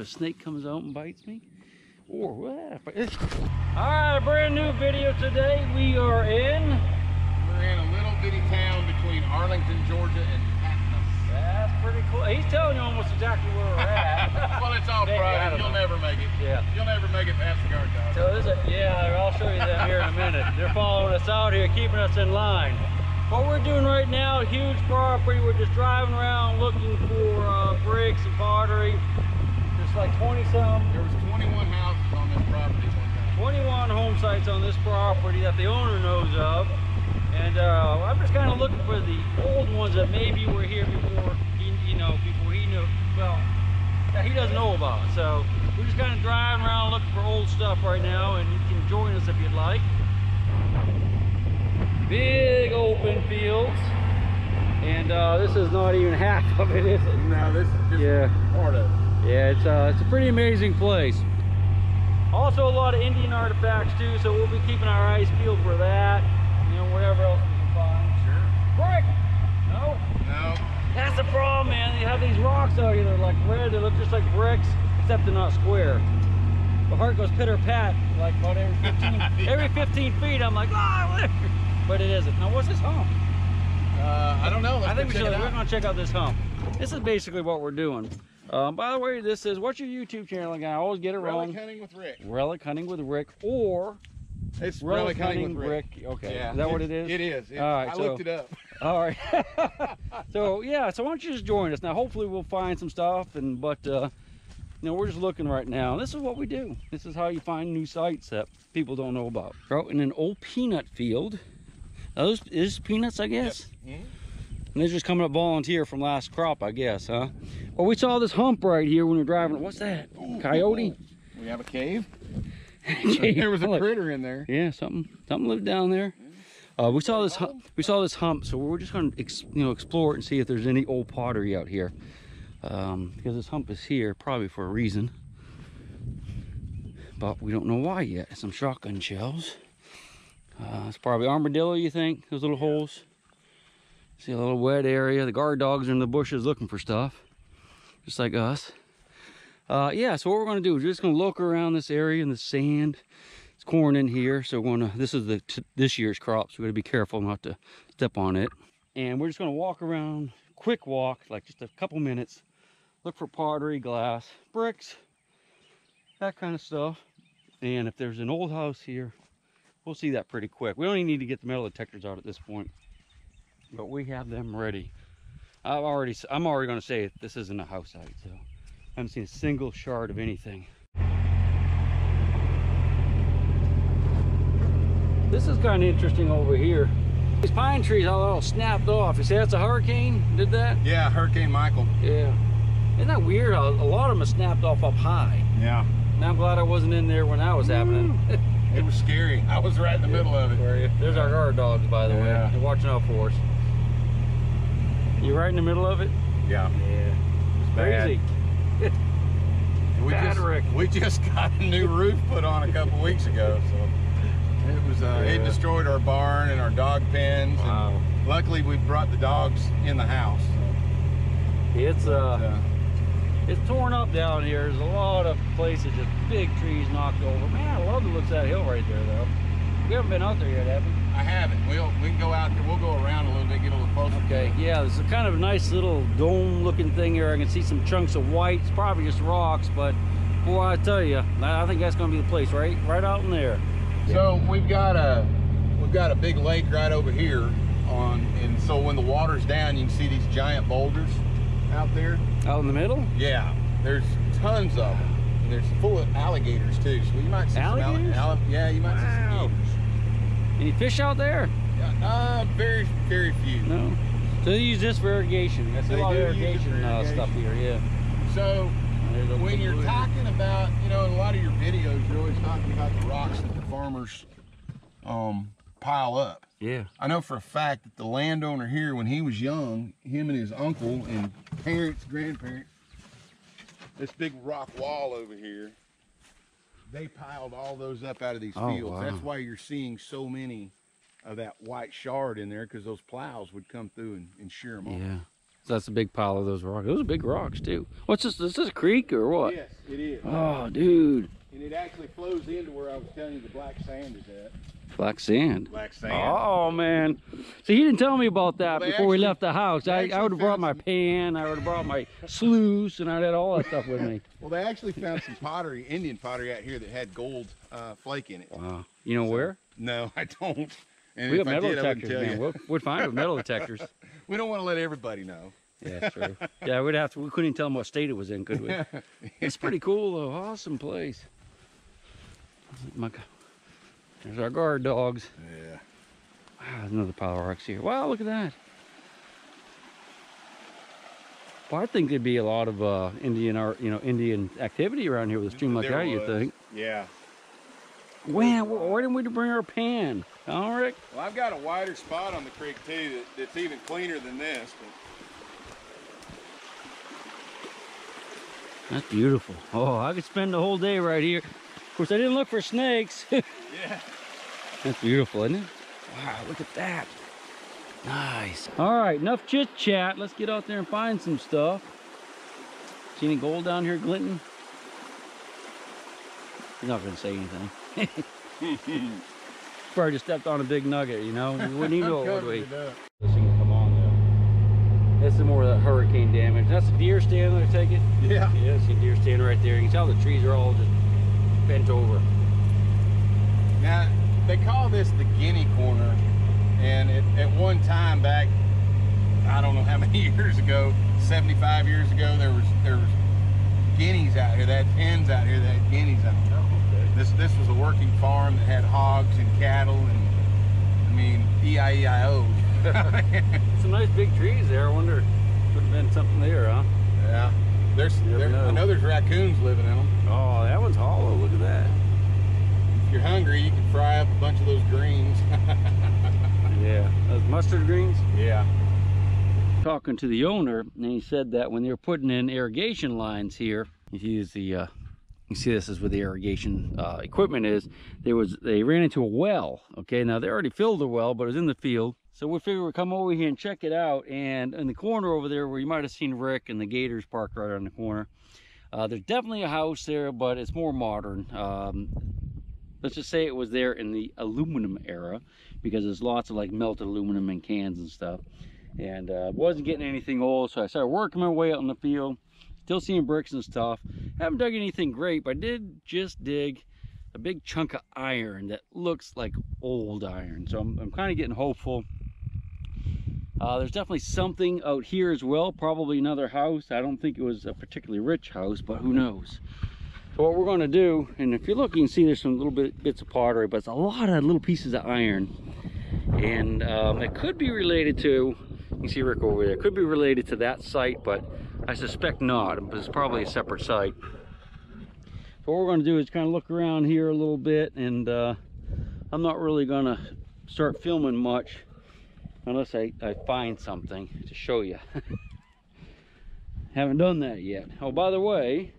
A snake comes out and bites me, or what? All right, a brand new video today. We are in. We're in a little bitty town between Arlington, Georgia and Patmos. That's pretty cool. He's telling you almost exactly where we're at. well, it's all private. You'll know. never make it. Yeah. You'll never make it past the guard dog. So this is, yeah, I'll show you that here in a minute. They're following us out here, keeping us in line. What we're doing right now, huge property. We're just driving around looking for uh, bricks and pottery. Like 20 some, There was 21 houses on this property one time. 21 home sites on this property that the owner knows of. And uh, I'm just kind of looking for the old ones that maybe were here before he, you know, before he knew, well, that he doesn't know about. So we're just kind of driving around looking for old stuff right now, and you can join us if you'd like. Big open fields. And uh, this is not even half of it, is it? No, this is just Yeah. part of it. Yeah, it's uh, it's a pretty amazing place. Also a lot of Indian artifacts too, so we'll be keeping our eyes peeled for that. You know, whatever else we can find. Sure. Brick! No, No. that's the problem, man. They have these rocks out here. They're like red. They look just like bricks, except they're not square. My heart goes pitter pat like about every 15, every 15 feet. I'm like, ah, whatever. But it isn't. Now, what's this home? Uh, I don't know. Let's I think we should. We're gonna check out this home. This is basically what we're doing. Um, by the way, this is what's your YouTube channel again? I always get it Relic wrong. hunting with Rick. Relic hunting with Rick or It's relic relic hunting hunting with Rick. Rick. Okay, Yeah. is that what it is? It is. It, all right, I so- looked it up. All right. so yeah, so why don't you just join us now? Hopefully we'll find some stuff, and but uh, you know we're just looking right now. This is what we do. This is how you find new sites that people don't know about. Out in an old peanut field. Those is peanuts, I guess. Mhm. And they're just coming up volunteer from last crop, I guess, huh? Well, we saw this hump right here when we were driving. What's that? Coyote? We have a cave. there was a critter in there. Yeah, something something lived down there. Uh, we saw this hump, we saw this hump, so we're just going to you know explore it and see if there's any old pottery out here. Um, because this hump is here probably for a reason, but we don't know why yet. Some shotgun shells. Uh, it's probably armadillo. You think those little holes? See a little wet area. The guard dogs are in the bushes looking for stuff, just like us. Uh, yeah, so what we're going to do is we're just going to look around this area in the sand. It's corn in here so we're gonna this is the this year's crop so we gotta be careful not to step on it. And we're just gonna walk around quick walk like just a couple minutes. Look for pottery glass bricks that kind of stuff. And if there's an old house here we'll see that pretty quick. We don't even need to get the metal detectors out at this point but we have them ready i've already i'm already going to say this isn't a house site so i haven't seen a single shard of anything This is kind of interesting over here. These pine trees all, all snapped off. You see that's a hurricane did that? Yeah, Hurricane Michael. Yeah. Isn't that weird? A lot of them are snapped off up high. Yeah. Now I'm glad I wasn't in there when that was happening. It was scary. I was right in the middle of it. There's our guard dogs, by the Yeah. way. They're watching out for us. You right in the middle of it? Yeah. Yeah. It's crazy. We Bad just, Rick. we just got a new roof put on a couple weeks ago, so it was uh, it destroyed our barn and our dog pens. and Wow. luckily, we brought the dogs in the house. It's So, uh, uh, it's torn up down here. There's a lot of places, just big trees knocked over. Man, I love the looks of that hill right there, though. We haven't been out there yet, have we? I haven't. We'll we can go out there. We'll go around a little bit, get a little closer. Okay, yeah, there's a kind of nice little dome-looking thing here. I can see some chunks of white. It's probably just rocks, but boy, I tell you, I think that's gonna be the place, right? Right out in there. So we've got a we've got a big lake right over here on, and so when the water's down, you can see these giant boulders out there. Out in the middle? Yeah, there's tons of them. And there's full of alligators too. So you might see Alligators? some alli- yeah, you might Wow. see some. Any fish out there? Yeah, uh, very very few. No. So they use this for irrigation. That's a they lot of do irrigation, uh, stuff here. Yeah. So when you're blue- talking about, you know, in a lot of your videos, you're always talking about the rocks that the farmers um, pile up. Yeah. I know for a fact that the landowner here, when he was young, him and his uncle and parents, grandparents, this big rock wall over here, they piled all those up out of these Oh, fields. wow. That's why you're seeing so many of that white shard in there because those plows would come through and, and shear them off. Yeah. So that's a big pile of those rocks. Those are big rocks too. What's this? Is this a creek or what? Yes, it is. Oh, dude. And it actually flows into where I was telling you the black sand is at. Black sand. Black sand. Oh man. See, he didn't tell me about that Well, before we left the house. I, I would have brought my pan, I would have brought my sluice, and I had all that stuff with me. Well, they actually found some pottery, Indian pottery out here that had gold uh, flake in it. Wow. You know where? No, I don't. And We have metal did, detectors, man. We'll, we'd find with metal detectors. We don't want to let everybody know. Yeah, true. Yeah, we'd have to. We couldn't even tell them what state it was in, could we? It's pretty cool though. Awesome place. My God. There's our guard dogs. Yeah. Wow, there's another pile of rocks here. Wow, look at that. Well, I think there'd be a lot of uh, Indian art, you know, Indian activity around here with a stream like that. You think? Yeah. Man, why didn't we bring our pan? Huh, Rick? Well, I've got a wider spot on the creek too that, that's even cleaner than this. That's beautiful. Oh, I could spend the whole day right here. Of course, I didn't look for snakes. Yeah. That's beautiful, isn't it? Wow, look at that. Nice. All right, enough chit chat. Let's get out there and find some stuff. See any gold down here glinting? He's not gonna say anything. Probably just stepped on a big nugget, you know? We wouldn't even know it, would we? This thing come on though. This is more of the hurricane damage. That's a deer stand, I take it? Yeah. Yeah, see a deer stand right there. You can tell the trees are all just bent over. Now they call this the Guinea Corner, and it, at one time back, I don't know how many years ago, 75 years ago, there was there was guineas out here. They had hens out here that had guineas on them. Oh, this this was a working farm that had hogs and cattle and I mean E E-I-E-I-O. Some nice big trees there. I wonder, could have been something there, huh? yeah. There's there, know. I know there's raccoons living in them. Oh, that one's hollow. Look at that. If you're hungry, you can fry up a bunch of those greens. Yeah. Those mustard greens? yeah. Talking to the owner, and he said that when they were putting in irrigation lines here, you use the, uh, you see this is where the irrigation uh, equipment is. There was, they ran into a well. Okay, now they already filled the well, but it was in the field. So we figured we'd come over here and check it out. And in the corner over there where you might have seen Rick and the Gators parked right on the corner, uh, there's definitely a house there, but it's more modern. Um, let's just say it was there in the aluminum era because there's lots of like melted aluminum in cans and stuff and uh, wasn't getting anything old so i started working my way out in the field still seeing bricks and stuff haven't dug anything great but i did just dig a big chunk of iron that looks like old iron so i'm, I'm kind of getting hopeful uh, there's definitely something out here as well probably another house i don't think it was a particularly rich house but who knows so what we're going to do, and if you look, you can see there's some little bit bits of pottery, but it's a lot of little pieces of iron. And um, it could be related to, you can see Rick over there, it could be related to that site, but I suspect not, it's probably a separate site. So what we're going to do is kind of look around here a little bit, and uh, I'm not really going to start filming much unless I, I find something to show you. Haven't done that yet. Oh, by the way,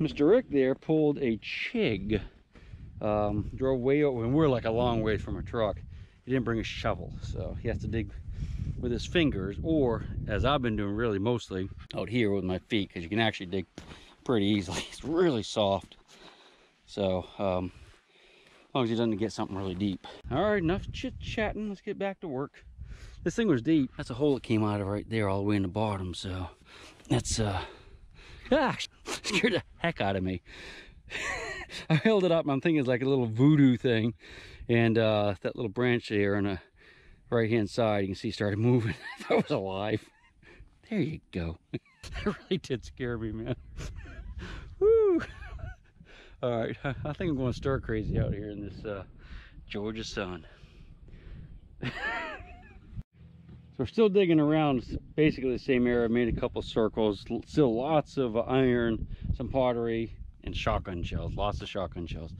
Mr. Rick there pulled a chig. Um, drove way over, and we're like a long way from a truck. He didn't bring a shovel, so he has to dig with his fingers, or as I've been doing really mostly out here with my feet, because you can actually dig pretty easily. It's really soft. So, um, as long as he doesn't get something really deep. All right, enough chit chatting. Let's get back to work. This thing was deep. That's a hole it came out of right there, all the way in the bottom. So, that's uh, ah, scared the heck out of me. I held it up. I'm thinking it's like a little voodoo thing, and uh, that little branch there on the right hand side, you can see started moving. that was alive. There you go. that really did scare me, man. Woo! All right, I think I'm going stir crazy out here in this uh, Georgia sun. So we're still digging around basically the same area. Made a couple circles. Still lots of iron, some pottery, and shotgun shells. Lots of shotgun shells.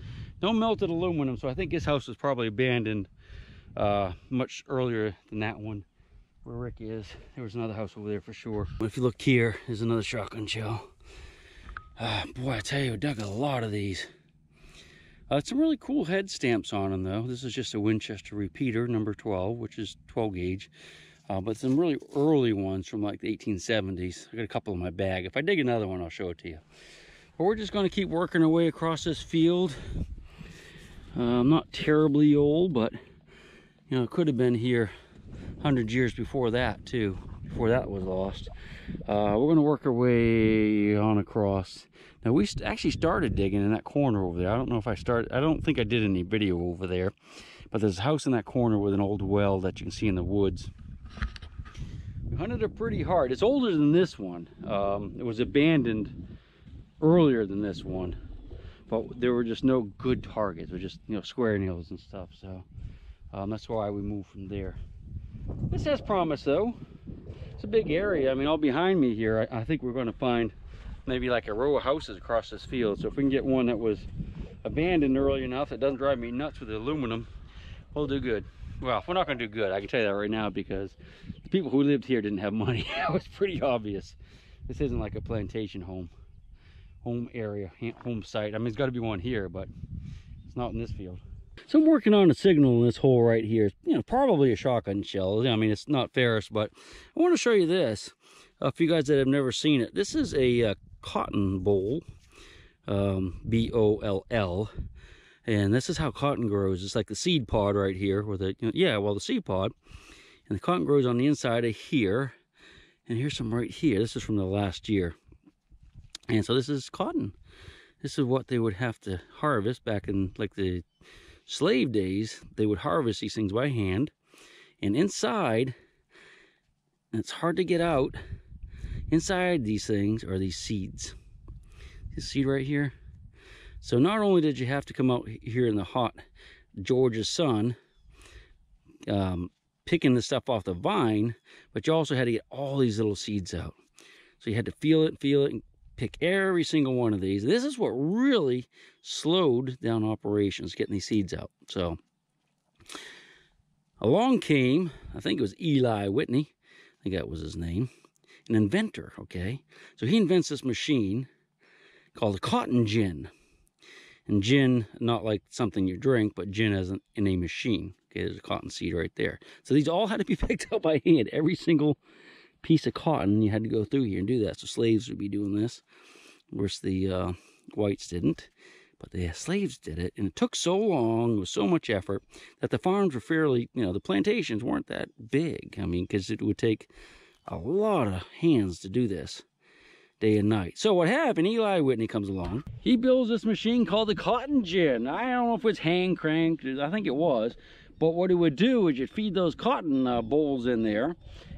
No melted aluminum, so I think this house was probably abandoned uh, much earlier than that one where Rick is. There was another house over there for sure. If you look here, there's another shotgun shell. Uh, boy, I tell you, dug a lot of these. Uh, some really cool head stamps on them though. This is just a Winchester repeater, number 12, which is 12 gauge. Uh, but some really early ones from like the 1870s. I got a couple in my bag. If I dig another one, I'll show it to you. But we're just going to keep working our way across this field. Uh, I'm not terribly old, but you know, it could have been here 100 years before that too, before that was lost. Uh, we're going to work our way on across. Now we st actually started digging in that corner over there. I don't know if I started, I don't think I did any video over there, but there's a house in that corner with an old well that you can see in the woods. We hunted it pretty hard. It's older than this one. Um, it was abandoned earlier than this one, but there were just no good targets. It was just, you know, square nails and stuff. So um, that's why we moved from there. This has promise though. It's a big area. I mean, all behind me here, I, I think we're going to find maybe like a row of houses across this field. So if we can get one that was abandoned early enough that doesn't drive me nuts with the aluminum, we'll do good. Well, we're not going to do good. I can tell you that right now because the people who lived here didn't have money. that was pretty obvious. This isn't like a plantation home, home area, home site. I mean, it's got to be one here, but it's not in this field. So I'm working on a signal in this hole right here. You know, probably a shotgun shell. I mean, it's not ferrous, but I want to show you this. Uh, you guys that have never seen it, this is a uh, cotton boll, um, B-O-L-L. And this is how cotton grows. It's like the seed pod right here. With it, you know, yeah, well, the seed pod. And the cotton grows on the inside of here. And here's some right here. This is from the last year. And so this is cotton. This is what they would have to harvest back in like the slave days, they would harvest these things by hand. And inside, and it's hard to get out, inside these things are these seeds. This seed right here. So not only did you have to come out here in the hot Georgia sun, um, picking the stuff off the vine, but you also had to get all these little seeds out. So you had to feel it, feel it, and pick every single one of these. This is what really slowed down operations, getting these seeds out. So along came, I think it was Eli Whitney, I think that was his name, an inventor, okay? So he invents this machine called a cotton gin. And gin, not like something you drink, but gin as in a machine. Okay, there's a cotton seed right there. So these all had to be picked up by hand. Every single piece of cotton, you had to go through here and do that. So slaves would be doing this. Of course, the uh, whites didn't, but the slaves did it. And it took so long, with so much effort, that the farms were fairly, you know, the plantations weren't that big. I mean, because it would take a lot of hands to do this day and night. So what happened, Eli Whitney comes along. He builds this machine called the cotton gin. I don't know if it's hand cranked, I think it was. But what it would do is you'd feed those cotton uh, bolls in there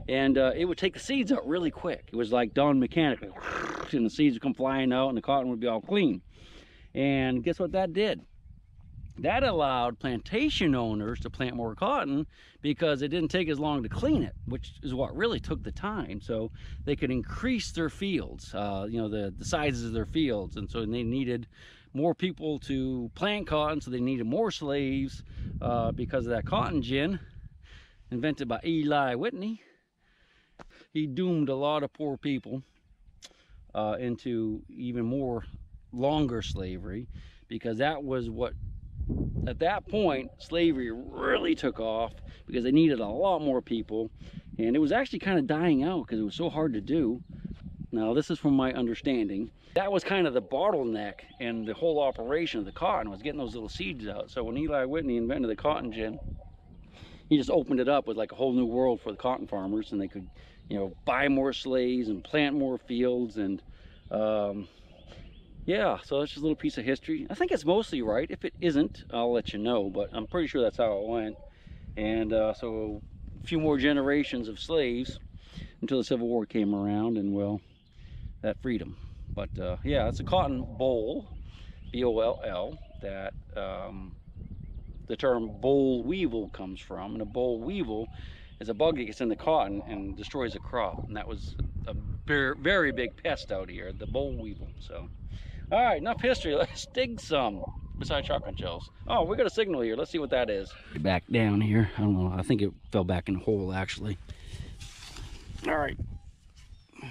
and uh, it would take the seeds out really quick. It was like done mechanically, and the seeds would come flying out, and the cotton would be all clean. And guess what that did? That allowed plantation owners to plant more cotton because it didn't take as long to clean it, which is what really took the time. So they could increase their fields, uh, you know, the, the sizes of their fields. And so they needed more people to plant cotton, so they needed more slaves uh, because of that cotton gin invented by Eli Whitney. He doomed a lot of poor people uh, into even more longer slavery because that was what at that point slavery really took off because they needed a lot more people. And it was actually kind of dying out because it was so hard to do now this is from my understanding that was kind of the bottleneck in the whole operation of the cotton was getting those little seeds out so when eli whitney invented the cotton gin he just opened it up with like a whole new world for the cotton farmers and they could you know, buy more slaves and plant more fields and um, yeah, so that's just a little piece of history. I think it's mostly right. If it isn't, I'll let you know, but I'm pretty sure that's how it went. And uh, so a few more generations of slaves until the Civil War came around and well, that freedom. But uh, yeah, it's a cotton boll, B-O-L-L, that um, the term boll weevil comes from. And a boll weevil is a bug that gets in the cotton and destroys the crop. And that was a very big pest out here, the boll weevil. So, all right, enough history. Let's dig some besides shotgun shells. Oh, we got a signal here. Let's see what that is. Back down here. I don't know. I think it fell back in the hole, actually. All right.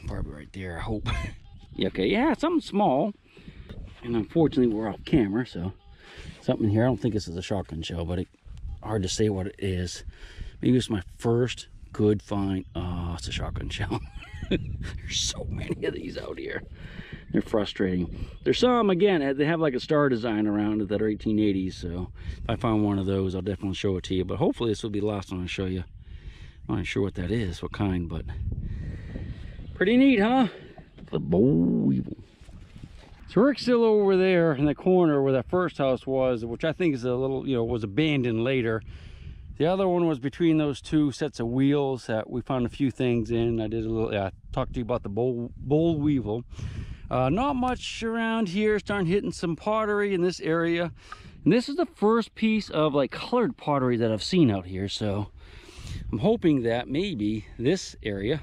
Probably right there, I hope. yeah, okay, yeah, something small. And unfortunately, we're off camera, so something here. I don't think this is a shotgun shell, but it hard to say what it is. Maybe it's my first good find. Oh, it's a shotgun shell. There's so many of these out here. They're frustrating. There's some, again, eh, they have like a star design around it that are 1880s. So if I find one of those, I'll definitely show it to you. But hopefully this will be the last one I show you. I'm not sure what that is, what kind, but pretty neat, huh? The weevil. So Rick's still over there in the corner where that first house was, which I think is a little, you know, was abandoned later. The other one was between those two sets of wheels that we found a few things in. I did a little, yeah, I talked to you about the boll, boll weevil. Uh, not much around here, starting hitting some pottery in this area. And this is the first piece of like colored pottery that I've seen out here. So I'm hoping that maybe this area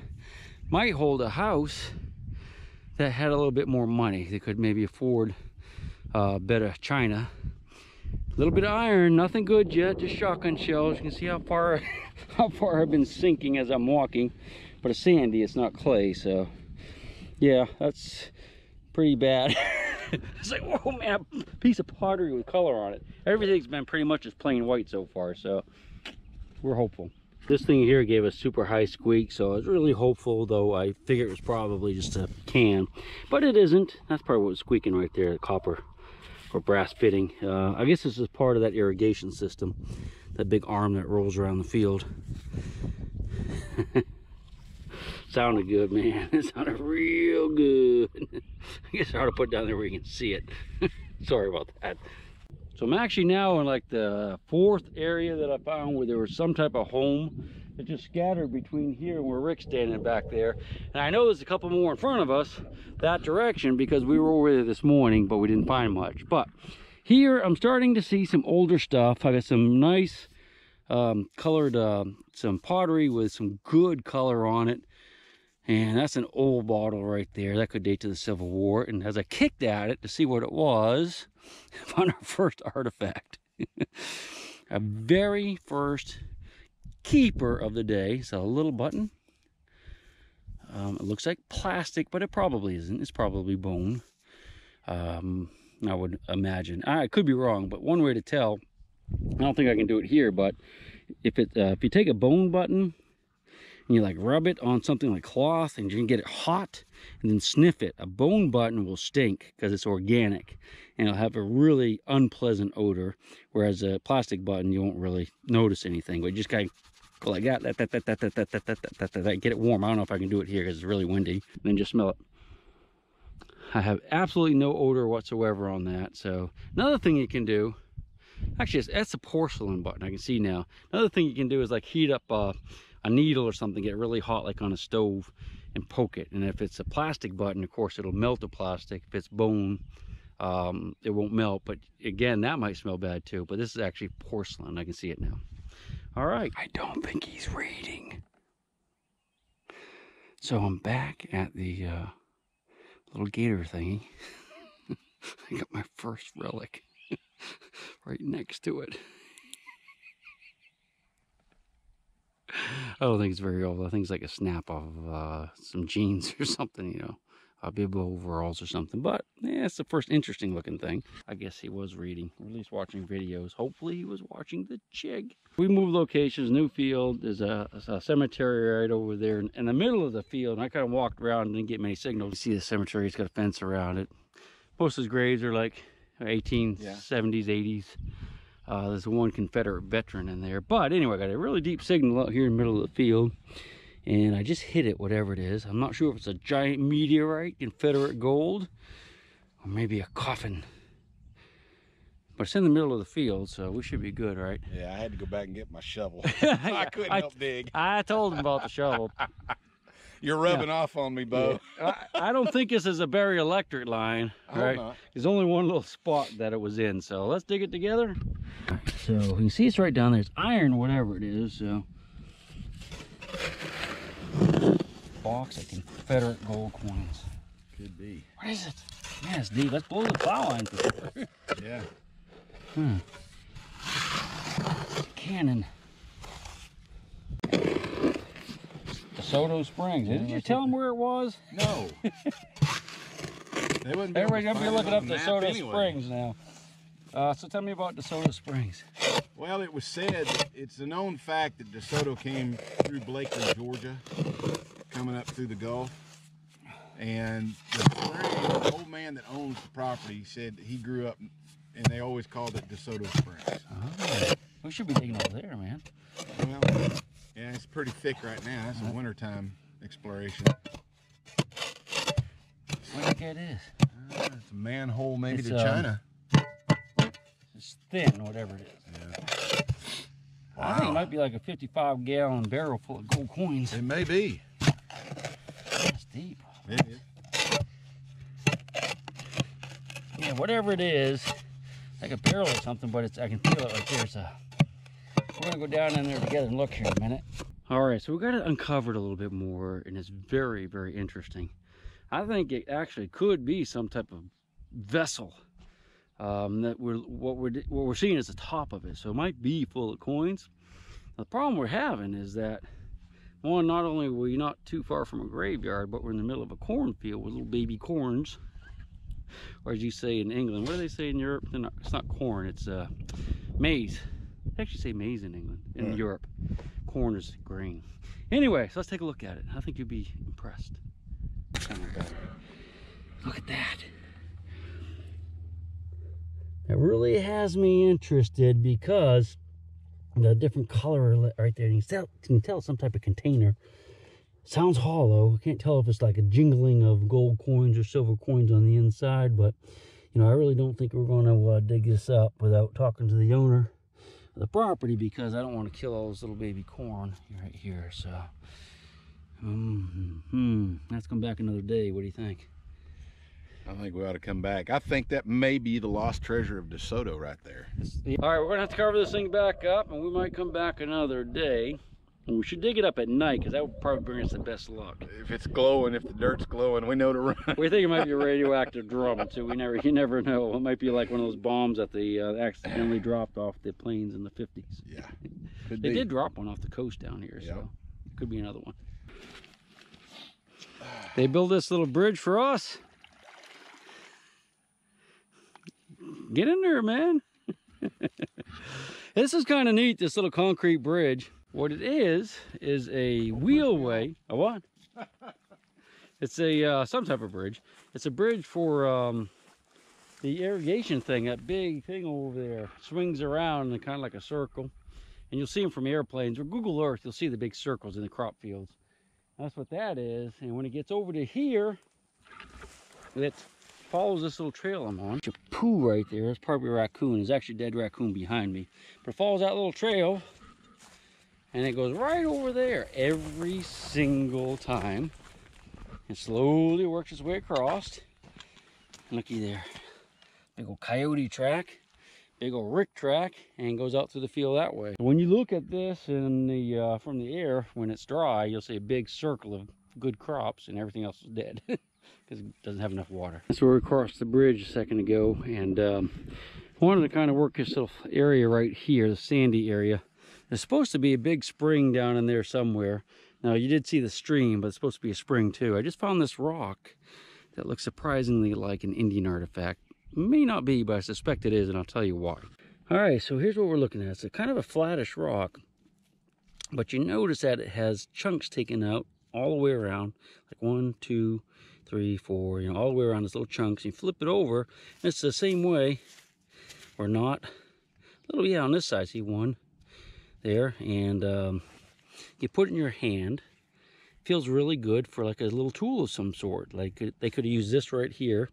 might hold a house that had a little bit more money. They could maybe afford uh, better china a little bit of iron, nothing good yet, just shotgun shells. You can see how far how far I've been sinking as I'm walking. But it's sandy, it's not clay, so yeah, that's pretty bad. it's like, whoa man, piece of pottery with color on it. Everything's been pretty much just plain white so far, so we're hopeful. This thing here gave a super high squeak, so I was really hopeful, though I figured it was probably just a can. But it isn't. That's probably what was squeaking right there, the copper or brass fitting. Uh, I guess this is part of that irrigation system, that big arm that rolls around the field. sounded good, man. It sounded real good. I guess I ought to put down there where you can see it. Sorry about that. So I'm actually now in like the fourth area that I found where there was some type of home that just scattered between here and where Rick's standing back there. And I know there's a couple more in front of us that direction because we were over there this morning, but we didn't find much. But here I'm starting to see some older stuff. I got some nice um, colored, uh, some pottery with some good color on it. And that's an old bottle right there. That could date to the Civil War. And as I kicked at it to see what it was, Found our first artifact. a very first keeper of the day. So a little button. Um, it looks like plastic, but it probably isn't. It's probably bone. Um, I would imagine. I could be wrong, but one way to tell, I don't think I can do it here, but if it uh, if you take a bone button and you like rub it on something like cloth and you can get it hot and then sniff it, a bone button will stink because it's organic and it'll have a really unpleasant odor. Whereas a plastic button, you won't really notice anything, but you just kind of go like that, that, that, that, that, that, that, that, that, that, that, that, get it warm. I don't know if I can do it here because it's really windy. then just smell it. I have absolutely no odor whatsoever on that. So another thing you can do, actually that's a porcelain button I can see now. Another thing you can do is like heat up uh, a needle or something, get really hot like on a stove and poke it. And if it's a plastic button, of course, it'll melt the plastic. If it's bone, um, it won't melt. But again, that might smell bad too. But this is actually porcelain. I can see it now. All right. I don't think he's reading. So I'm back at the uh, little gator thingy. I got my first relic right next to it. I don't think it's very old. I think it's like a snap off of uh, some jeans or something, you know uh, bib overalls or something. But yeah, it's the first interesting looking thing. I guess he was reading, or at least watching videos. Hopefully he was watching the chig. We moved locations, new field. There's a, a cemetery right over there in, in, the middle of the field. And I kind of walked around and didn't get many signals. You see the cemetery, it's got a fence around it. Most of his graves are like 1870s, yeah. 80s. Uh, there's one Confederate veteran in there. But anyway, I got a really deep signal out here in the middle of the field and I just hit it, whatever it is. I'm not sure if it's a giant meteorite, Confederate gold, or maybe a coffin. But it's in the middle of the field, so we should be good, right? Yeah, I had to go back and get my shovel. I couldn't I, help dig. I told him about the shovel. You're rubbing yeah. off on me, Beau. Yeah. I, I, don't think this is a Barry electric line, right? There's only one little spot that it was in, so let's dig it together. so you can see it's right down there. It's iron, whatever it is, so box of Confederate gold coins. Could be. What is it? Yeah, it's deep. Let's blow the plow line for sure. yeah. Hmm. Cannon. DeSoto Springs. Didn't you tell them where it was? No. they wouldn't be Everybody's to be looking up DeSoto anyway. Springs now. Uh, so tell me about DeSoto Springs. Well, it was said, it's a known fact that DeSoto came through Blakely, Georgia, coming up through the Gulf. And the the old man that owns the property said that he grew up and they always called it DeSoto Springs. Oh, we should be digging over there, man. Well, yeah, it's pretty thick right now. That's a wintertime exploration. What do you think it is? Uh, it's a manhole maybe It's, to um, China. It's thin, whatever it is. Yeah. I think it might be like a 55 gallon barrel full of gold coins. It may be. That's deep. It is. Yeah, whatever it is, like a barrel or something, but it's I can feel it right there. So we're gonna go down in there together and look here a minute. All right, so we got it uncovered a little bit more, and it's very, very interesting. I think it actually could be some type of vessel um, that we're what we're what we're seeing is the top of it. So it might be full of coins. Now, The problem we're having is that one, not only are we not too far from a graveyard, but we're in the middle of a cornfield with little baby corns or as you say in England, what do they say in Europe? Not, it's not corn, it's uh, maize. They actually say maize in England, in Right. Europe. Corn is grain. Anyway, so let's take a look at it. I think you'll be impressed. Come on, better. Look at that. It really has me interested because the different color right there. You can tell, you can tell it's some type of container. Sounds hollow. I can't tell if it's like a jingling of gold coins or silver coins on the inside, but you know, I really don't think we're going to uh, dig this up without talking to the owner the property because I don't want to kill all this little baby corn right here. So, mm hmm, let's come back another day. What do you think? I think we ought to come back. I think that may be the lost treasure of DeSoto right there. All right, we're gonna have to cover this thing back up, and we might come back another day. And we should dig it up at night because that would probably bring us the best luck. If it's glowing, if the dirt's glowing, we know to run. We think it might be a radioactive drum too. We never, you never know. It might be like one of those bombs that they uh, accidentally dropped off the planes in the 50s. Yeah. Could They be. did drop one off the coast down here, Yep. so it could be another one. They built this little bridge for us. Get in there, man. this is kind of neat, this little concrete bridge. What it is, is a wheelway. A what? It's a, uh, some type of bridge. It's a bridge for um, the irrigation thing, that big thing over there. Swings around in kind of like a circle and you'll see them from airplanes or Google Earth. You'll see the big circles in the crop fields. That's what that is. And when it gets over to here, it follows this little trail I'm on. A poo right there. It's probably a raccoon. There's actually a dead raccoon behind me. But it follows that little trail, and it goes right over there every single time. And slowly works its way across. Looky there. Big old coyote track big old rick track and goes out through the field that way. When you look at this in the uh, from the air when it's dry, you'll see a big circle of good crops and everything else is dead because it doesn't have enough water. That's where we crossed the bridge a second ago and um, wanted to kind of work this little area right here, the sandy area. There's supposed to be a big spring down in there somewhere. Now you did see the stream, but it's supposed to be a spring too. I just found this rock that looks surprisingly like an Indian artifact. May not be, but I suspect it is, and I'll tell you why. All right, so here's what we're looking at. It's a kind of a flattish rock, but you notice that it has chunks taken out all the way around, like one, two, three, four, you know, all the way around these little chunks. You flip it over, and it's the same way, or not. A little, yeah, on this side, see one there, and um, you put it in your hand. Feels really good for like a little tool of some sort. Like uh, they could used this right here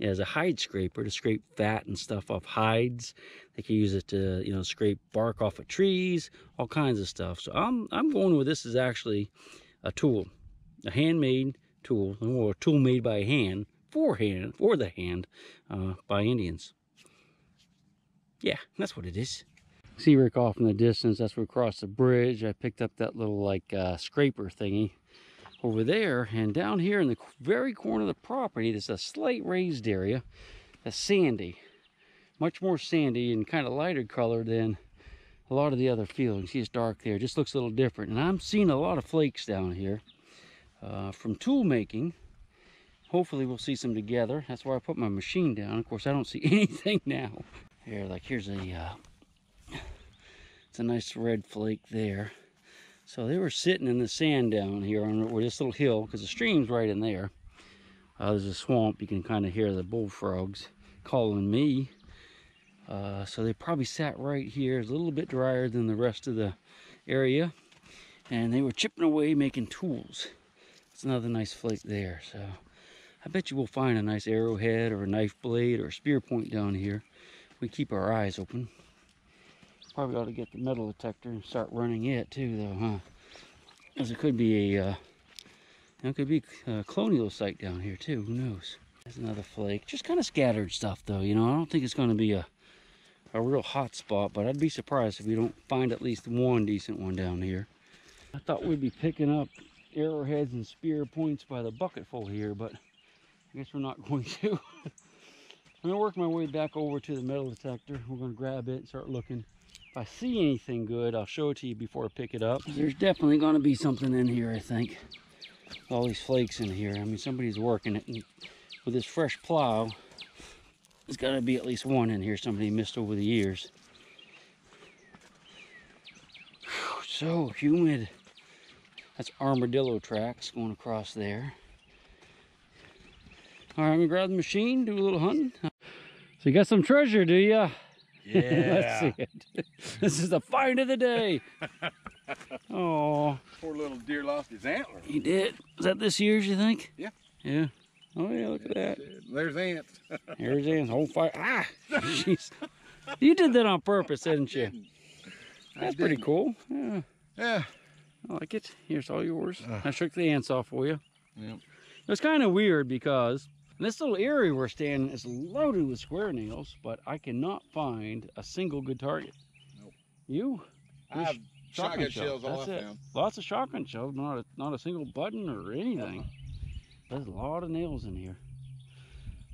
as a hide scraper to scrape fat and stuff off hides. They could use it to, you know, scrape bark off of trees, all kinds of stuff. So I'm I'm going with this is actually a tool, a handmade tool, or a tool made by hand for hand for the hand uh, by Indians. Yeah, that's what it is. See Rick off in the distance. That's where we crossed the bridge. I picked up that little like uh, scraper thingy over there and down here in the very corner of the property there's a slight raised area that's sandy much more sandy and kind of lighter color than a lot of the other fields you see it's dark there it just looks a little different and i'm seeing a lot of flakes down here uh, from tool making hopefully we'll see some together that's why i put my machine down of course i don't see anything now Here, like here's a, uh, it's a nice red flake there. So they were sitting in the sand down here on this little hill, because the stream's right in there. Uh, there's a swamp. You can kind of hear the bullfrogs calling me. Uh, so they probably sat right here. It's a little bit drier than the rest of the area. And they were chipping away making tools. It's another nice flake there. So I bet you we'll find a nice arrowhead or a knife blade or a spear point down here. We keep our eyes open. Probably ought to get the metal detector and start running it too though, huh? Because it could be a, uh, it could be a colonial site down here too, who knows? There's another flake. Just kind of scattered stuff though, you know. I don't think it's going to be a, a real hot spot, but I'd be surprised if we don't find at least one decent one down here. I thought we'd be picking up arrowheads and spear points by the bucketful here, but I guess we're not going to. I'm gonna work my way back over to the metal detector. We're gonna grab it and start looking. If I see anything good, I'll show it to you before I pick it up. There's definitely gonna be something in here, I think. All these flakes in here. I mean, somebody's working it. And with this fresh plow, there's gotta be at least one in here somebody missed over the years. Whew, so humid. That's armadillo tracks going across there. All right, I'm gonna grab the machine, do a little hunting. So you got some treasure, do you? Let's see it. This is the find of the day. oh, Poor little deer lost his antler. he did. Is that this year's, you think? Yeah. Yeah. Oh yeah, look at that. There's ants. Here's Ann's whole fire. Ah, jeez. You did that on purpose, didn't you? I That's pretty didn't. cool. Yeah, Yeah. I like it. Here's all yours. Ugh. I shook the ants off for you. Yep. It's kind of weird because this little area we're standing is loaded with square nails, but I cannot find a single good target. Nope. You? I have Shotgun shotgun shells all that's it. Lots of shotgun shells, not a, not a single button or anything. There's a lot of nails in here.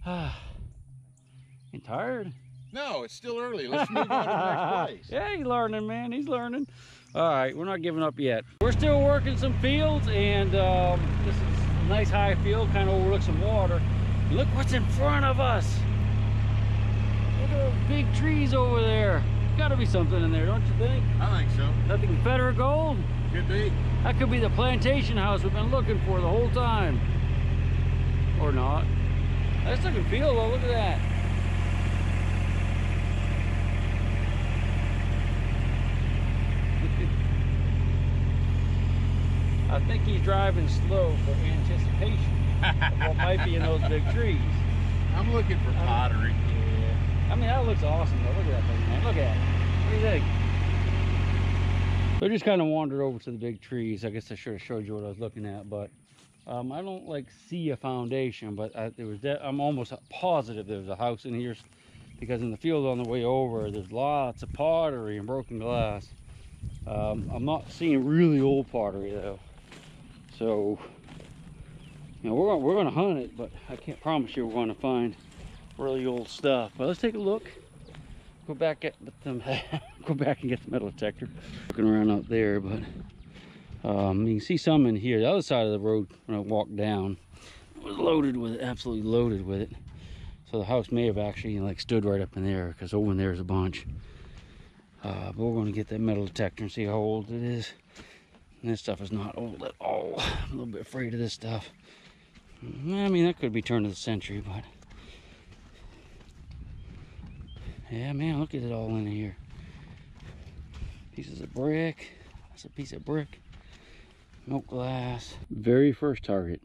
Ah, you tired? No, it's still early. Let's move on to the next place. yeah, he's learning, man. He's learning. All right, we're not giving up yet. We're still working some fields, and um, this is a nice high field, kind of overlooks some water. Look what's in front of us. Look at those big trees over there. Got to be something in there, don't you think? I think so. Nothing Confederate gold? Could be. That could be the plantation house we've been looking for the whole time. Or not. Nice looking field though, look at that. I think he's driving slow for anticipation what might be in those big trees. I'm looking for pottery. I mean, that looks awesome though. Look at that thing, man. Look at it. What do you think? So I just kind of wandered over to the big trees. I guess I should have showed you what I was looking at, but um, I don't like see a foundation, but I, there was I'm almost positive there's a house in here because in the field on the way over, there's lots of pottery and broken glass. Um, I'm not seeing really old pottery though. So, know, we're gonna, we're gonna hunt it, but I can't promise you we're gonna find really old stuff. But let's take a look. Go back at them. go back and get the metal detector. Looking around out there, but um, you can see some in here. The other side of the road when I walked down was loaded with it, absolutely loaded with it. So the house may have actually like stood right up in there because over there's a bunch. Uh, but we're going to get that metal detector and see how old it is. And this stuff is not old at all. I'm a little bit afraid of this stuff. I mean, that could be turn of the century, but yeah, man, look at it all in here. Pieces of brick. That's a piece of brick. Milk glass. Very first target.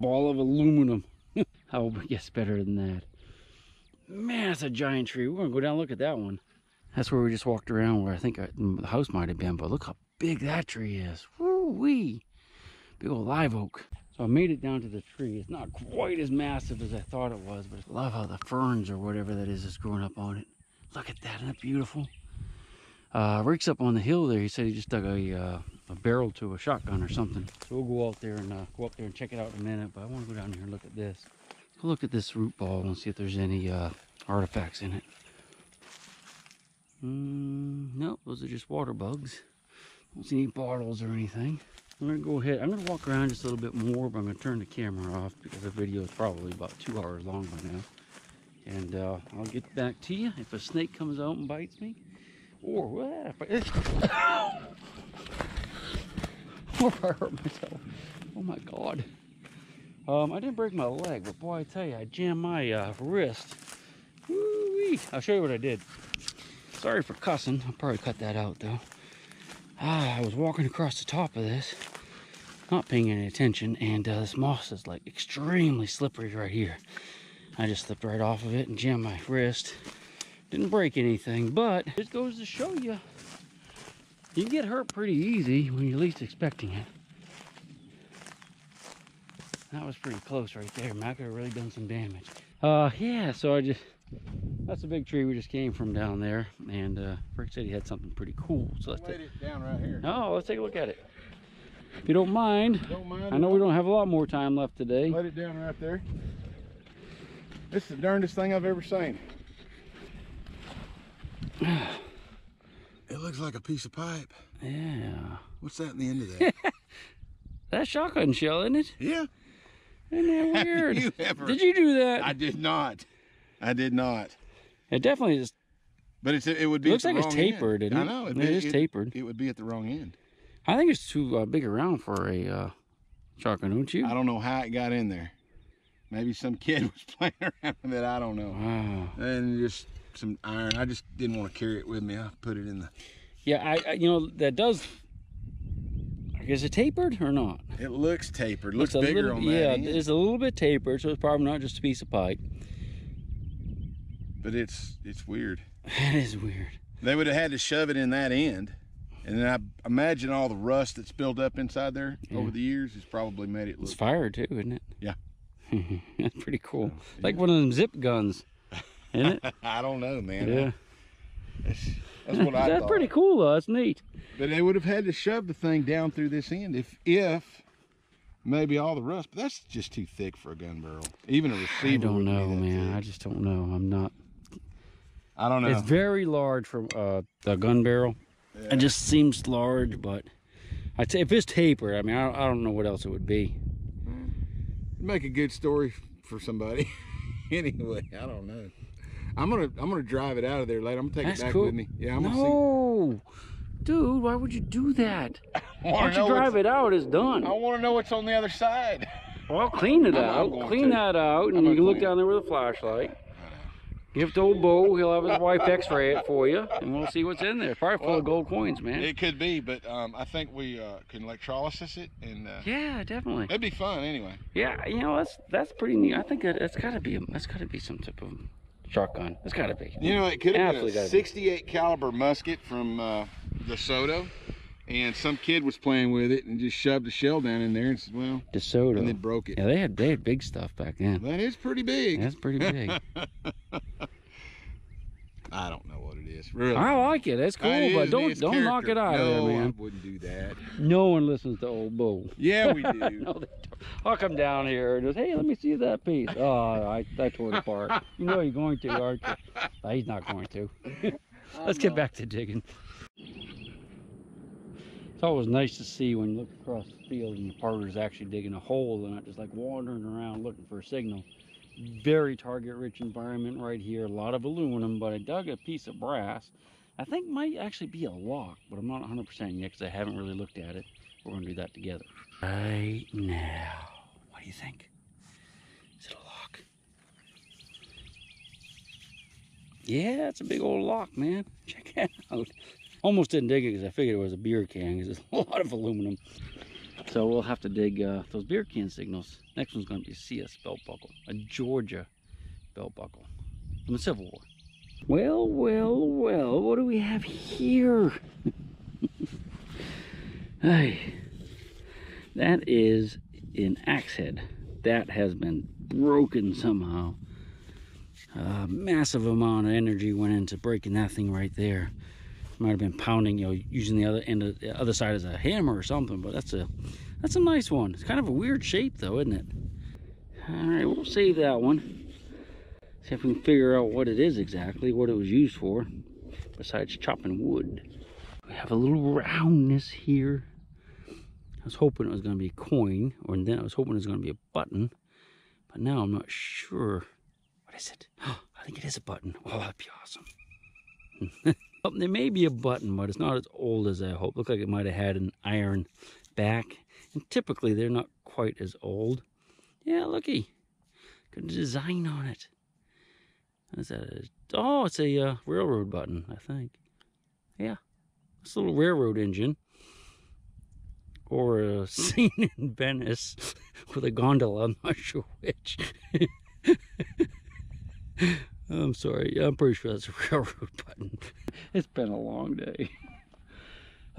Ball of aluminum. How gets better than that. Man, that's a giant tree. We're gonna go down and look at that one. That's where we just walked around where I think uh, the house might have been, but look how big that tree is. Woo-wee. Big old live oak. So I made it down to the tree. It's not quite as massive as I thought it was, but I love how the ferns or whatever that is is growing up on it. Look at that, isn't that beautiful? Uh, Rick's up on the hill there. He said he just dug a, uh, a barrel to a shotgun or something. So we'll go out there and uh, go up there and check it out in a minute. But I want to go down here and look at this. Look at this root ball and see if there's any uh, artifacts in it. Mm, no, those are just water bugs. Don't see any bottles or anything. I'm gonna go ahead. I'm gonna walk around just a little bit more, but I'm gonna turn the camera off because the video is probably about two hours long by now. And uh, I'll get back to you if a snake comes out and bites me. Or what? If I, or I hurt myself. Oh my God. Um, I didn't break my leg, but boy, I tell you, I jammed my uh, wrist. Woo-wee. I'll show you what I did. Sorry for cussing. I'll probably cut that out though. Ah, I was walking across the top of this, not paying any attention, and uh, this moss is like extremely slippery right here. I just slipped right off of it and jammed my wrist. Didn't break anything, but it goes to show you, you get hurt pretty easy when you're least expecting it. That was pretty close right there. Man, could have really done some damage. Uh, yeah, so I just, that's a big tree we just came from down there. And uh, Rick said he had something pretty cool. So let's take it down right here. Oh, let's take a look at it. If you don't mind, Don't mind. I know we don't have a lot more time left today. Let it down right there. This is the darndest thing I've ever seen. It looks like a piece of pipe. Yeah. What's that in the end of that? That's shotgun shell, isn't it? yeah. Isn't that weird? you ever? Did you do that? I did not. I did not. it definitely is. But it's it would be. It looks like it's tapered, end. isn't I it? know. It be- is tapered. It would be at the wrong end. I think it's too uh, big around for a uh, don't you? I don't know how it got in there. Maybe some kid was playing around with it. I don't know. Wow. And just some iron. I just didn't want to carry it with me. I put it in the. Yeah, I, I you know that does. Is it tapered or not? It looks tapered. Looks It's a bigger little, on yeah, that end. it's a little bit tapered, so it's probably not just a piece of pipe. But it's it's weird. That is weird. They would have had to shove it in that end. And then I imagine all the rust that's built up inside there Yeah. over the years has probably made it It's fire too, isn't it? Yeah. That's pretty cool. Like one of them zip guns, isn't it? I don't know, man. yeah. That's, that's what I That's thought. pretty cool though. That's neat. But they would have had to shove the thing down through this end if if maybe all the rust. But that's just too thick for a gun barrel. Even a receiver. I don't know, man. I just don't know. I'm not. I don't know. It's very large for uh, the gun barrel. Yeah. It just seems large, but I'd say if it's tapered, I mean, I, I don't know what else it would be. make a good story for somebody. anyway, I don't know. I'm gonna I'm gonna drive it out of there later. I'm gonna take That's it back cool. with me. Yeah, I'm gonna no, dude, why would you do that? see. Once you drive it out, it's done. I want to know what's on the other side. Well, clean it I'm- I'm out. Clean to. that out, and you can look down there with a flashlight. Give it to old Beau. He'll have his wife X-ray it for you, and we'll see what's in there. Probably full of gold coins, man. It could be, but um, I think we uh, can electrolysis it, and uh, yeah, definitely. it'd be fun anyway. Yeah, you know that's that's pretty neat. I think that, that's got to be a, that's got to be some type of shotgun. It's got to be. You know, it could have been a gotta be. 68 caliber musket from uh, DeSoto, and some kid was playing with it and just shoved a shell down in there and said, "Well," DeSoto. and then broke it. Yeah, they had they had big stuff back then. That is pretty big. That's pretty big. I don't know what it is. Really. I like it. That's cool, It but is, don't don't knock it character. out of there, No, man. I wouldn't do that. No one listens to old Beau. Yeah, we do. no, they don't. I'll come down here and just, hey, let me see that piece. Oh, I, I tore it apart. You know you're going to, aren't you? No, he's not going to. Let's get back to digging. It's always nice to see when you look across the field and your partner's actually digging a hole and not just like wandering around looking for a signal. Very target rich environment right here. A lot of aluminum, but I dug a piece of brass. I think might actually be a lock, but I'm not 100% yet because I haven't really looked at it. We're going to do that together. Right now. What do you think? Is it a lock? Yeah, it's a big old lock, man. Check it out. Almost didn't dig it because I figured it was a beer can because there's a lot of aluminum. So we'll have to dig uh, those beer can signals. Next one's going to be a CS belt buckle, a Georgia belt buckle from the Civil War. Well, well, well, what do we have here? hey, that is an axe head. That has been broken somehow. A massive amount of energy went into breaking that thing right there. Might have been pounding, you know, using the other end of the other side as a hammer or something, but that's a that's a nice one. It's kind of a weird shape though, isn't it? Alright, we'll save that one. See if we can figure out what it is exactly, what it was used for, besides chopping wood. We have a little roundness here. I was hoping it was going to be a coin, or then I was hoping it was going to be a button, but now I'm not sure. What is it? I think it is a button. Oh, that'd be awesome. there may be a button, but it's not as old as I hope. Look like it might have had an iron back. And typically they're not quite as old. Yeah, looky. Good design on it. Is that a, oh, it's a uh, railroad button, I think. Yeah. It's a little railroad engine. Or a scene in Venice with a gondola. I'm not sure which. I'm sorry. I'm pretty sure that's a railroad button. It's been a long day.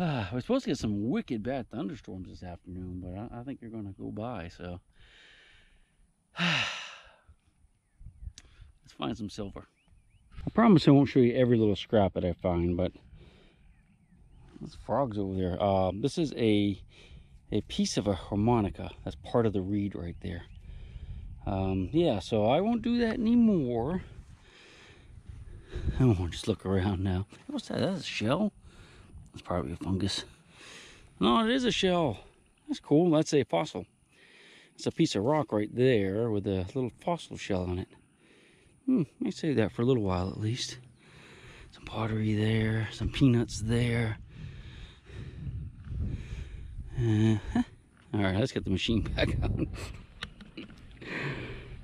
Ah, we're supposed to get some wicked bad thunderstorms this afternoon, but I, I think they're going to go by, so. Let's find some silver. I promise I won't show you every little scrap that I find, but there's frogs over there. Uh, this is a a piece of a harmonica. That's part of the reed right there. Um, yeah, so I won't do that anymore. I won't just look around now. What's that? That's a shell? That's probably a fungus. No, it is a shell. That's cool. That's a fossil. It's a piece of rock right there with a little fossil shell on it. Hmm, may save that for a little while at least. Some pottery there, some peanuts there. Uh -huh. All right, let's get the machine back on.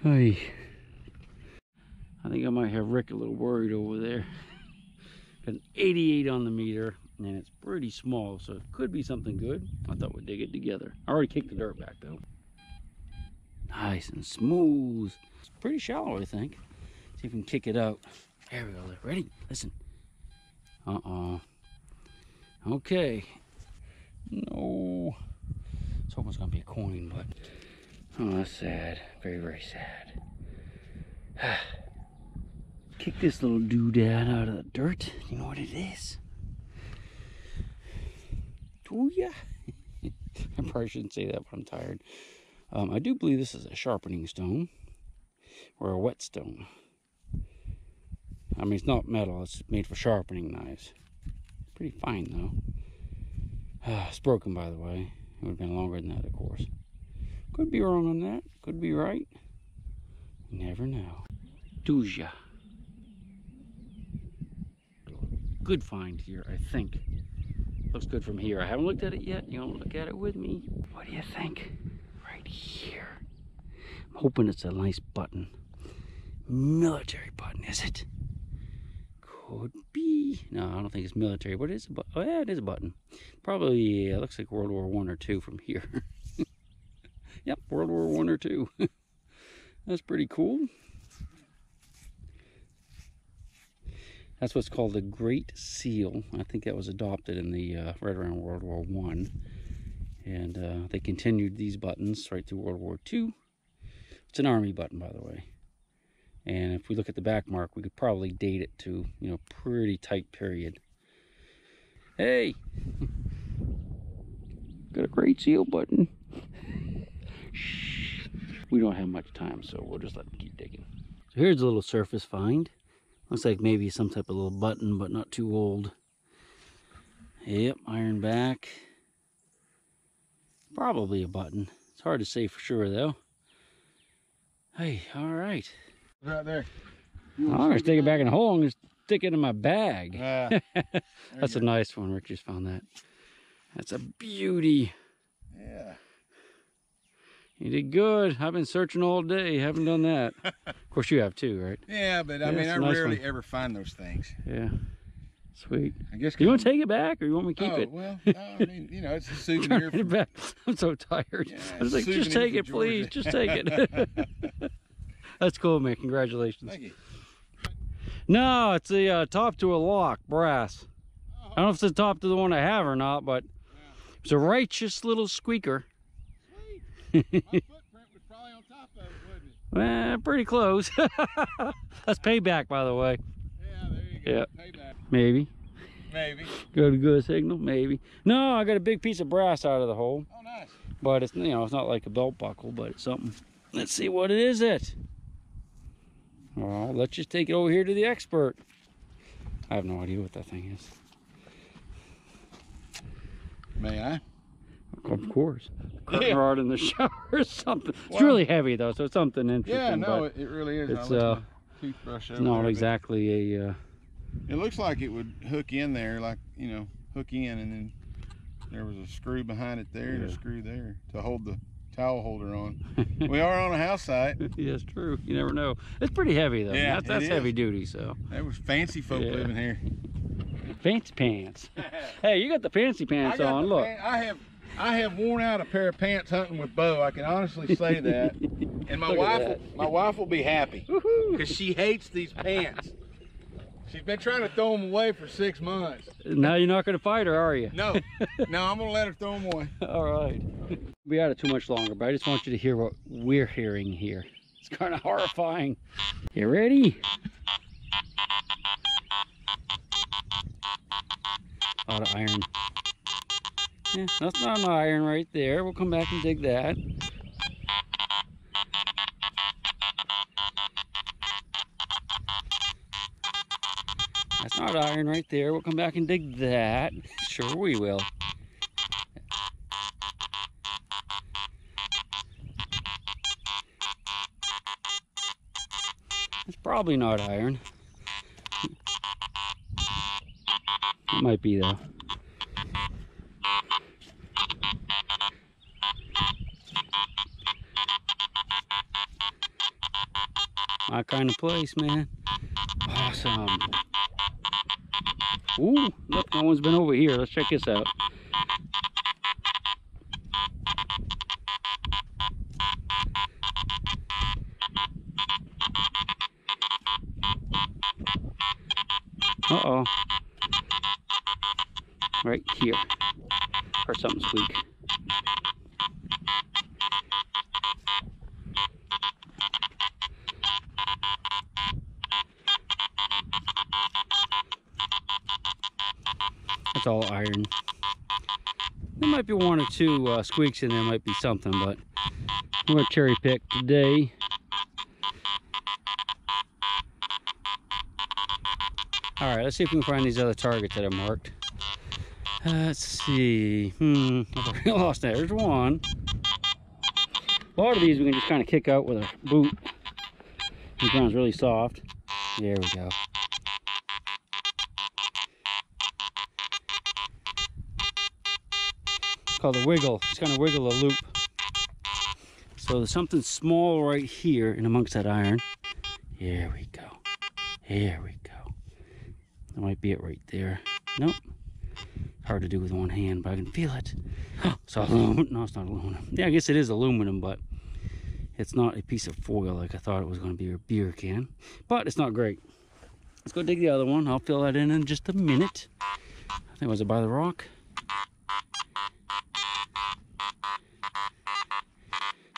Hey. I think I might have Rick a little worried over there. Got an 88 on the meter, and it's pretty small, so it could be something good. I thought we'd dig it together. I already kicked the dirt back, though. Nice and smooth. It's pretty shallow, I think. See if we can kick it out. There we go. Ready? Listen. Uh-oh. Okay. No. It's almost going to be a coin, but... Oh, that's sad. Very, very sad. Kick this little doodad out of the dirt. You know what it is? Do ya? I probably shouldn't say that, but I'm tired. Um, I do believe this is a sharpening stone or a whetstone. I mean, it's not metal. It's made for sharpening knives. Pretty fine, though. Uh, it's broken, by the way. It would have been longer than that, of course. Could be wrong on that. Could be right. Never know. Dooja. Good find here, I think. Looks good from here. I haven't looked at it yet. You want to look at it with me? What do you think? Right here. I'm hoping it's a nice button. Military button, is it? Could be. No, I don't think it's military, but it is a button. Oh, yeah, it is a button. Probably uh, looks like World War One or two from here. Yep, World War One or two. That's pretty cool. That's what's called the Great Seal. I think that was adopted in the uh, right around World War One, and uh, they continued these buttons right through World War Two. It's an army button, by the way. And if we look at the back mark, we could probably date it to you know pretty tight period. Hey, got a Great Seal button. We don't have much time, so we'll just let them keep digging. So here's a little surface find. Looks like maybe some type of little button, but not too old. Yep, iron back. Probably a button. It's hard to say for sure, though. Hey, all right. Right there. I'm going to stick it back in the hole. I'm going to stick it in my bag. Uh, That's a nice one. Rick just found that. That's a beauty. yeah. You did good. I've been searching all day. Haven't done that. of course, you have too, right? Yeah, but I Yeah, mean, I nice rarely one. ever find those things. Yeah. Sweet. I guess. You want to take it back or you want me to keep oh, it? well, no, I mean, you know, it's a souvenir. Turn it back. I'm so tired. Yeah, I was like, just take from it, please. Just take it. That's cool, man. Congratulations. Thank you. No, it's the uh, top to a lock, brass. I don't know if it's the top to the one I have or not, but it's a righteous little squeaker. My footprint was probably on top of it, wasn't it? Eh, pretty close. That's payback, by the way. Yeah, there you go. Yeah. Payback. Maybe. Maybe. Got a good signal? Maybe. No, I got a big piece of brass out of the hole. Oh, nice. But it's you know it's not like a belt buckle, but it's something. Let's see what it is. It. Well, let's just take it over here to the expert. I have no idea what that thing is. May I? Of course, curtain Yeah. rod in the shower or something. It's Well- really heavy though, so it's something interesting. Yeah, no, it, it really is. it's uh, toothbrush It's not exactly a. Uh, It looks like it would hook in there, like you know, hook in, and then there was a screw behind it there and a screw there to hold the towel holder on. we are on a house site. yes, true. You never know. It's pretty heavy though. Yeah, that's that's heavy duty. So There was fancy folk Yeah. living here. fancy pants. hey, you got the fancy pants on. Look. I have I have worn out a pair of pants hunting with Beau. I can honestly say that. And my Look wife, will, my wife will be happy because she hates these pants. She's been trying to throw them away for six months. Now you're not going to fight her, are you? No, no, I'm gonna let her throw them away. All right. Be at it too much longer, but I just want you to hear what we're hearing here. It's kind of horrifying. You ready? A lot of iron. Yeah, that's not an iron right there. We'll come back and dig that. That's not iron right there. We'll come back and dig that. Sure we will. It's probably not iron. It might be though. My kind of place, man. Awesome. Ooh, look, no one's been over here. Let's check this out. Uh-oh. Right here. Heard something squeak. That's all iron. There might be one or two uh, squeaks in there, might be something, but we're gonna cherry pick today. All right, let's see if we can find these other targets that I marked. Uh, let's see. Hmm, lost that. There's one. A lot of these we can just kind of kick out with a boot. The ground's really soft. There we go. Called a wiggle. It's gonna wiggle a loop. So there's something small right here in amongst that iron. Here we go. Here we go. That might be it right there. Nope. Hard to do with one hand, but I can feel it. It's aluminum. No, it's not aluminum. Yeah, I guess it is aluminum, but it's not a piece of foil like I thought it was going to be a beer can. But it's not great. Let's go dig the other one. I'll fill that in in just a minute. I think it was it by the rock?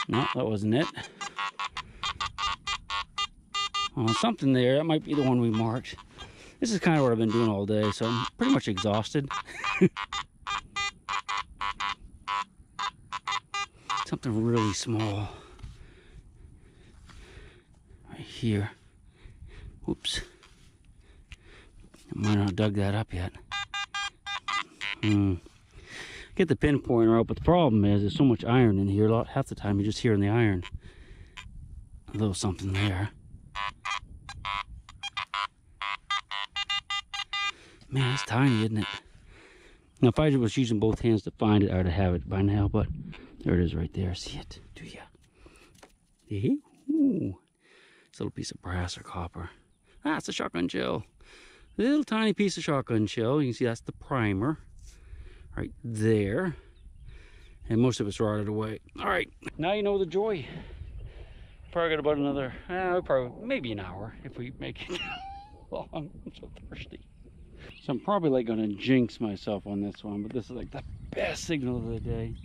No, that wasn't it. Oh, something there. That might be the one we marked. This is kind of what I've been doing all day, so I'm pretty much exhausted. Something really small. Right here. Whoops. I might not dug that up yet. Hmm. Get the pinpointer out, but the problem is there's so much iron in here. A lot, half the time you're just hearing the iron. A little something there. Man, it's tiny, isn't it? Now, if I was using both hands to find it, I would have it by now, but there it is right there. See it? Do ya? Ooh. It's a little piece of brass or copper. Ah, it's a shotgun shell. Little tiny piece of shotgun shell. You can see that's the primer right there. And most of it's rotted away. All right, now you know the joy. Probably got about another, uh, probably maybe an hour if we make it long. I'm so thirsty. So I'm probably like gonna jinx myself on this one, but this is like the best signal of the day.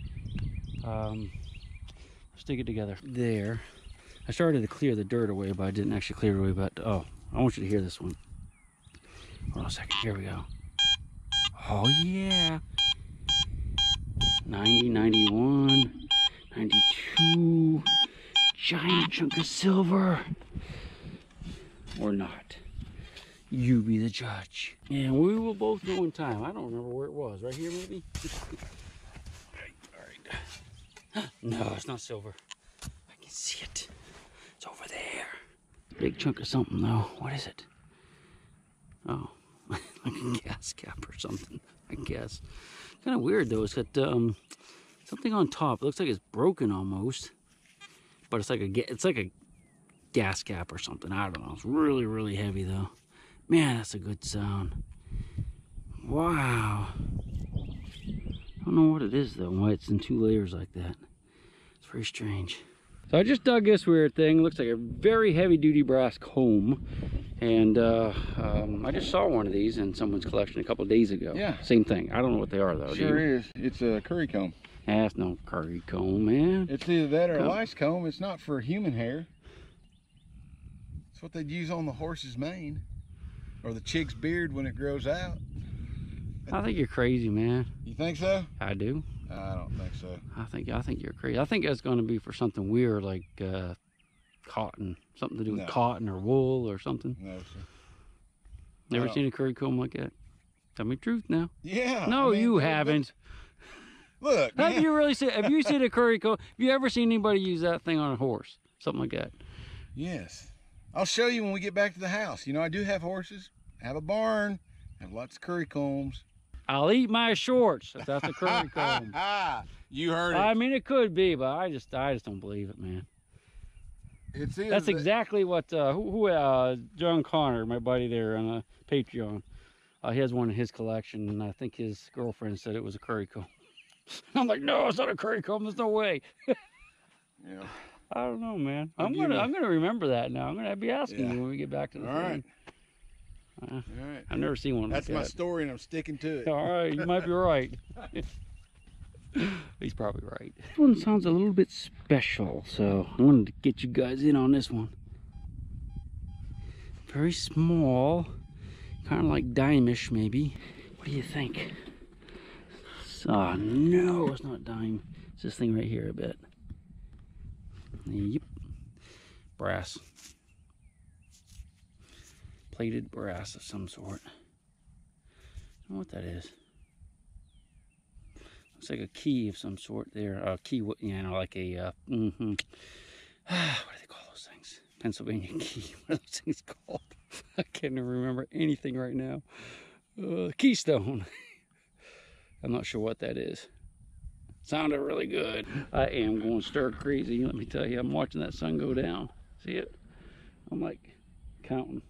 Um, dig it together. There. I started to clear the dirt away, but I didn't actually clear it away. But oh, I want you to hear this one. Hold on a second. Here we go. Oh yeah. 90, 91, 92. Giant chunk of silver. Or not. You be the judge. And we will both know in time. I don't remember where it was. Right here, maybe? all right, all right. No, it's not silver. I can see it. It's over there. Big chunk of something though. What is it? Oh, like a gas cap or something, I guess. Kind of weird though. It's got um, something on top. It looks like it's broken almost, but it's like a it's like a gas cap or something. I don't know. It's really really heavy though. Man, that's a good sound. Wow. I don't know what it is though. Why it's in two layers like that. It's very strange. So I just dug this weird thing. Looks like a very heavy duty brass comb. And uh, um, I just saw one of these in someone's collection a couple days ago. Yeah. Same thing. I don't know what they are though. Sure is. It's a curry comb. That's no curry comb, man. It's either that or a lice comb. It's not for human hair. It's what they'd use on the horse's mane or the chick's beard when it grows out. I think you're crazy, man. You think so? I do. I don't think so. I think I think you're crazy. I think it's going to be for something weird like uh, cotton, something to do with No. cotton or wool or something. No, sir. Never seen a curry comb like that. Tell me the truth now. Yeah. no, I mean, you haven't. Look. Have you really seen? Have you seen a curry comb? Have you ever seen anybody use that thing on a horse? Something like that. Yes. I'll show you when we get back to the house. You know, I do have horses, I have a barn, I have lots of curry combs. I'll eat my shorts if that's a curry comb. you heard it. I mean, it could be, but I just, I just don't believe it, man. it's That's exactly what uh, who, who uh, John Connor, my buddy there on uh, Patreon. Uh, he has one in his collection, and I think his girlfriend said it was a curry comb. I'm like, no, it's not a curry comb. There's no way. Yeah. I don't know, man. I'm gonna, I'm gonna remember that now. I'm gonna be asking Yeah. you when we get back to the thing. All right. Thing. Uh, All right. I've never seen one of this. That's like my that. story, and I'm sticking to it. All right, you might be right. He's probably right. This one sounds a little bit special, so I wanted to get you guys in on this one. Very small, kind of like dimeish maybe. What do you think? Ah, no, it's not dime. It's this thing right here a bit. Yep, brass. Plated brass of some sort. I don't know what that is. Looks like a key of some sort there. A key, you know, like a, uh, mm-hmm. what do they call those things? Pennsylvania key. What are those things called? I can't remember anything right now. Uh, keystone. I'm not sure what that is. Sounded really good. I am going stir crazy. Let me tell you, I'm watching that sun go down. See it? I'm like counting.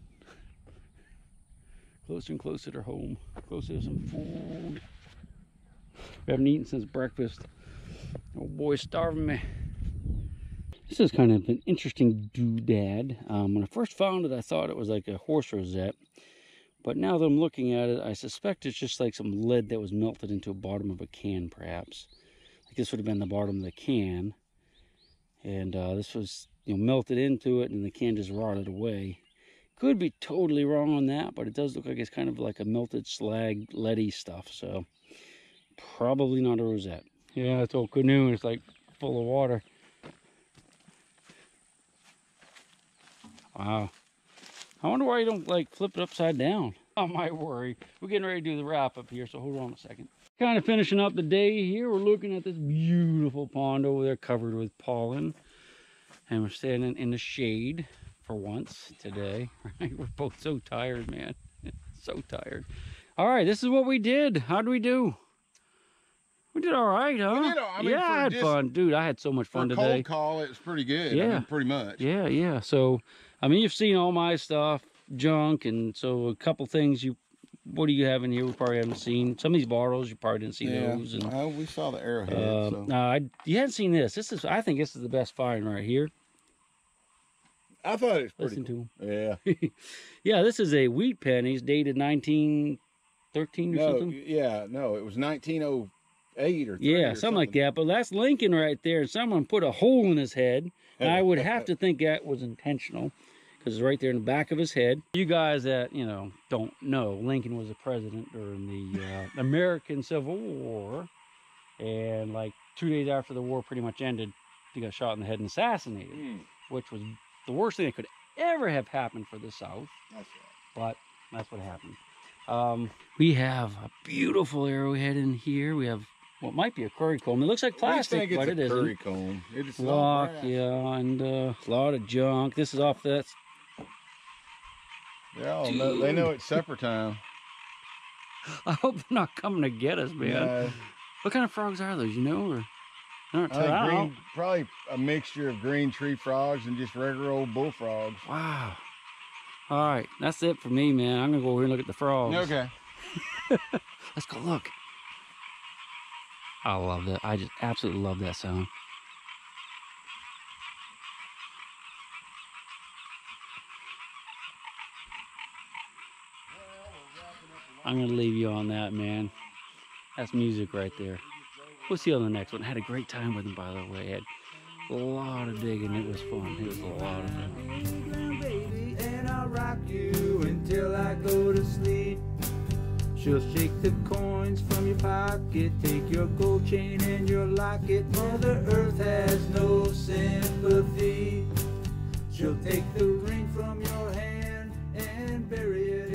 Closer and closer to home. Closer to some food. We haven't eaten since breakfast. Oh boy, starving me. This is kind of an interesting doodad. Um, when I first found it, I thought it was like a horse rosette. But now that I'm looking at it, I suspect it's just like some lead that was melted into the bottom of a can, perhaps. Like this would have been the bottom of the can. And uh, this was, you know, melted into it and the can just rotted away. Could be totally wrong on that, but it does look like it's kind of like a melted slag, leady stuff. So probably not a rosette. Yeah, it's old canoe. It's like full of water. Wow. I wonder why you don't like flip it upside down. Oh, I might worry. We're getting ready to do the wrap up here, so hold on a second. Kind of finishing up the day here. We're looking at this beautiful pond over there covered with pollen. And we're standing in the shade for once today. We're both so tired, man. so tired. All right, this is what we did. How did we do? We did all right, huh? did all- I mean, yeah, I had just- fun, dude. I had so much fun a today. cold call, it was pretty good. I Yeah. mean, pretty much. Yeah, yeah. So, I mean, you've seen all my stuff, junk, and so a couple things you. What do you have in here? We probably haven't seen some of these bottles. You probably didn't see Yeah. those. And Oh, we saw the arrowhead. uh, so. no, I you hadn't seen this. This is, I think, this is the best find right here. I thought it was pretty Listen cool. to Yeah. him. yeah, this is a wheat pennies dated 1913 or No, something. yeah, no, it was 1908 or Yeah, or something, like that. But that's Lincoln right there. And someone put a hole in his head. And I would have to think that was intentional because it's right there in the back of his head. You guys that, you know, don't know, Lincoln was a president during the uh, American Civil War. And like two days after the war pretty much ended, he got shot in the head and assassinated, Hmm, which was the worst thing that could ever have happened for the South that's but that's what happened. Um, we have a beautiful arrowhead in here. We have what might be a curry comb. It looks like plastic, but it a isn't. curry comb. It's Lock, not yeah, and uh, a lot of junk. This is off that They all know, they know it's supper time. I hope they're not coming to get us, man. Yeah, What kind of frogs are those? You know, or I think uh, green, probably a mixture of green tree frogs and just regular old bullfrogs. Wow. All right, that's it for me, man. I'm gonna go over here and look at the frogs. Okay. Let's go look. I love that. I just absolutely love that sound. I'm gonna leave you on that, man. That's music right there. We'll see you on the next one. I had a great time with him, by the way. had a lot of digging. It was fun. It was a lot of fun. I. She'll shake the coins from your pocket, take your gold chain and your locket. Mother Earth has no sympathy. She'll take the ring from your hand and bury it